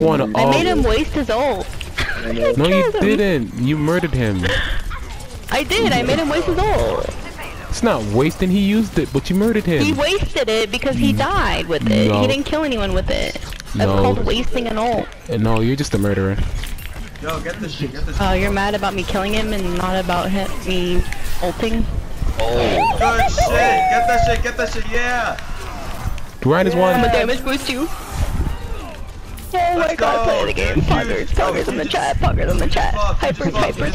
Wanna I made him waste his ult. No, you him. didn't. You murdered him. I did. I made him waste his ult. It's not wasting. He used it, but you murdered him. He wasted it because he mm. died with it. No. He didn't kill anyone with it. That's No. called wasting an ult. No, you're just a murderer. Yo, get this shit, get this Oh, you're mad about me killing him and not about him, me ulting? Oh. Good shit! Get that shit, get that shit, yeah! Ryan is one. I'm a damage boost you. My god, go. play the game. Poggers, poggers in the chat, poggers in the chat. Hypers, hypers.